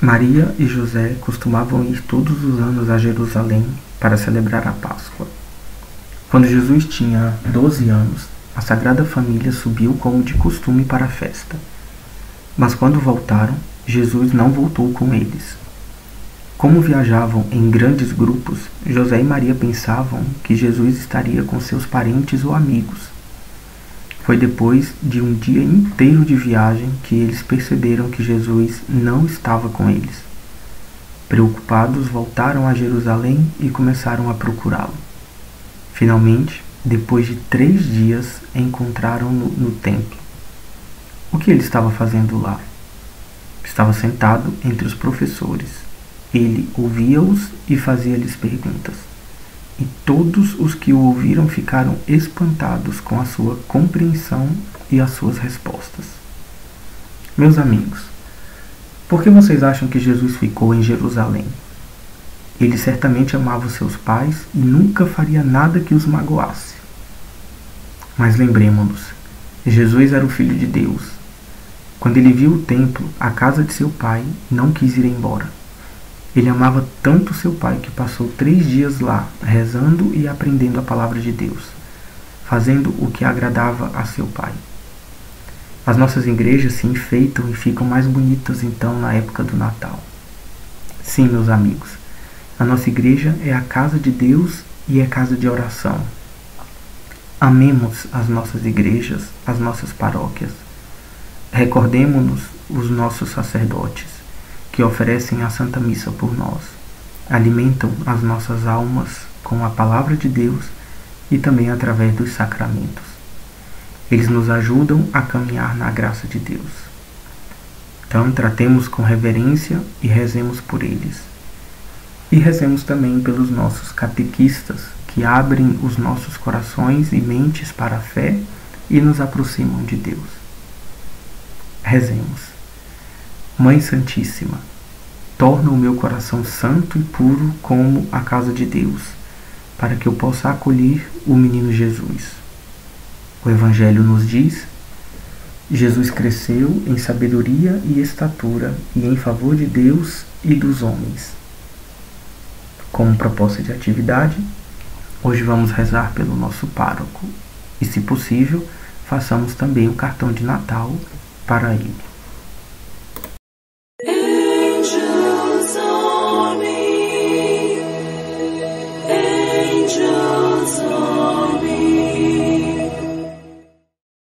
Maria e José costumavam ir todos os anos a Jerusalém para celebrar a Páscoa. Quando Jesus tinha 12 anos, a Sagrada Família subiu como de costume para a festa. Mas quando voltaram, Jesus não voltou com eles. Como viajavam em grandes grupos, José e Maria pensavam que Jesus estaria com seus parentes ou amigos. Foi depois de um dia inteiro de viagem que eles perceberam que Jesus não estava com eles. Preocupados, voltaram a Jerusalém e começaram a procurá-lo. Finalmente, depois de três dias, encontraram-no no templo. O que ele estava fazendo lá? Estava sentado entre os professores. Ele ouvia-os e fazia-lhes perguntas. E todos os que o ouviram ficaram espantados com a sua compreensão e as suas respostas. Meus amigos, por que vocês acham que Jesus ficou em Jerusalém? Ele certamente amava os seus pais e nunca faria nada que os magoasse. Mas lembremos-nos, Jesus era o Filho de Deus. Quando ele viu o templo, a casa de seu pai, não quis ir embora. Ele amava tanto seu pai que passou três dias lá, rezando e aprendendo a palavra de Deus, fazendo o que agradava a seu pai. As nossas igrejas se enfeitam e ficam mais bonitas então na época do Natal. Sim, meus amigos, a nossa igreja é a casa de Deus e é casa de oração. Amemos as nossas igrejas, as nossas paróquias. Recordemos-nos os nossos sacerdotes, que oferecem a Santa Missa por nós. Alimentam as nossas almas com a palavra de Deus e também através dos sacramentos. Eles nos ajudam a caminhar na graça de Deus. Então, tratemos com reverência e rezemos por eles. E rezemos também pelos nossos catequistas, que abrem os nossos corações e mentes para a fé e nos aproximam de Deus. Rezemos. Mãe Santíssima, torna o meu coração santo e puro como a casa de Deus, para que eu possa acolher o menino Jesus. O Evangelho nos diz: Jesus cresceu em sabedoria e estatura e em favor de Deus e dos homens. Como proposta de atividade, hoje vamos rezar pelo nosso pároco e, se possível, façamos também o cartão de Natal para ele. Angels army, angels army.